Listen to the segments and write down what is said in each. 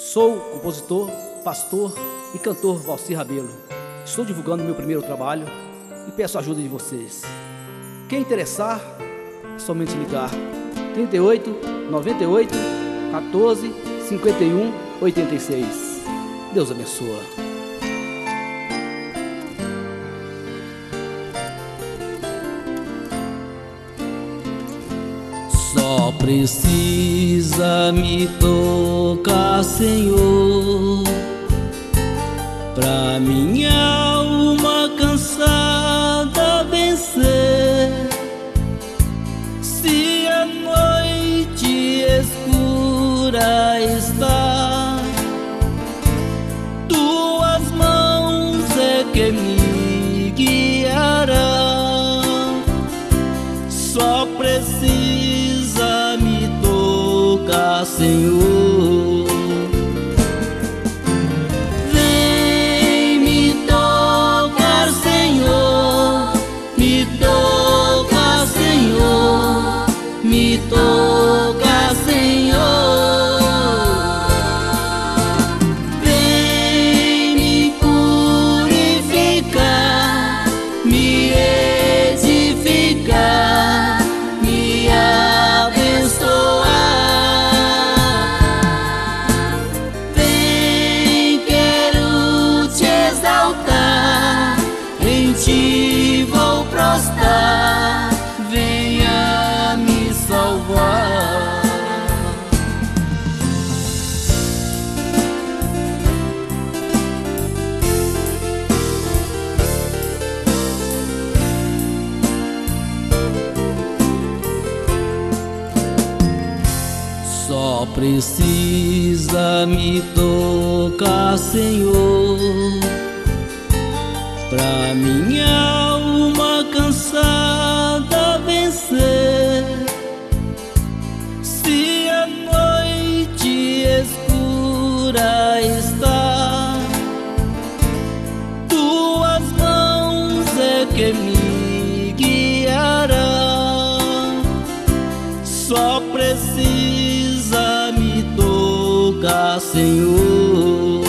Sou compositor, pastor e cantor Valci Rabelo. Estou divulgando meu primeiro trabalho e peço a ajuda de vocês. Quem interessar, é somente ligar 38 98 14 51 86. Deus abençoe. Só precisa me tocar, Senhor, pra minha tocar, Senhor. Vem me tocar, Senhor. Me toca, Senhor. Me toca, Só precisa me tocar, Senhor, pra minha alma cansada vencer. Se a noite escura está, tuas mãos é que me guiarão. Só precisa Senhor.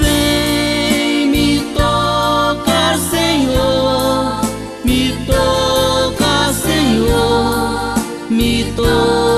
Vem me tocar, Senhor, me toca, Senhor, me toca.